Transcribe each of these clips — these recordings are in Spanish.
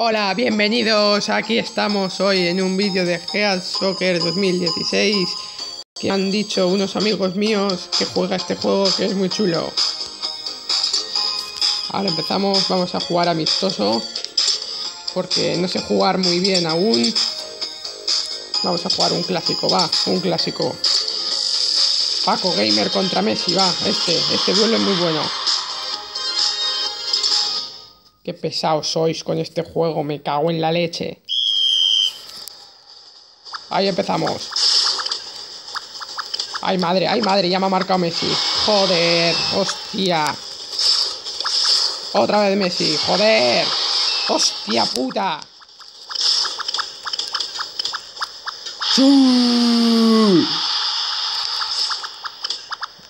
Hola, bienvenidos. Aquí estamos hoy en un vídeo de Head Soccer 2016 que han dicho unos amigos míos que juega este juego que es muy chulo. Ahora empezamos, vamos a jugar amistoso porque no sé jugar muy bien aún. Vamos a jugar un clásico, va, un clásico. Paco Gamer contra Messi, va, este, este duelo es muy bueno. Qué pesados sois con este juego, me cago en la leche. Ahí empezamos. Ay madre, ay madre, ya me ha marcado Messi. Joder, hostia. Otra vez Messi, joder. Hostia puta.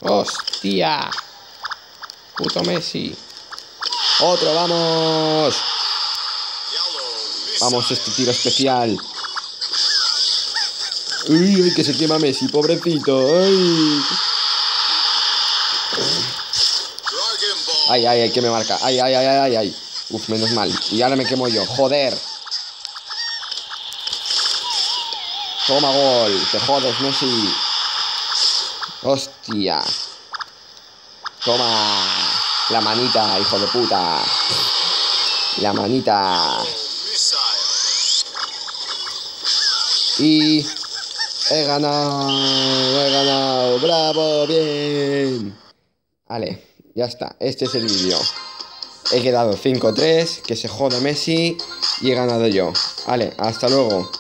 Hostia. Puto Messi. Otro, vamos. Vamos, este tiro especial. Uy, que se quema Messi, pobrecito. Ay. Ay, ay, ay, que me marca. Ay, ay, ay, ay, ay. Uf, menos mal. Y ahora me quemo yo. Joder. Toma gol. Te jodes, Messi. Hostia. Toma. La manita, hijo de puta. La manita. Y he ganado, he ganado. Bravo, bien. Vale, ya está. Este es el vídeo. He quedado 5-3, que se joda Messi y he ganado yo. Vale, hasta luego.